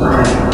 Christ.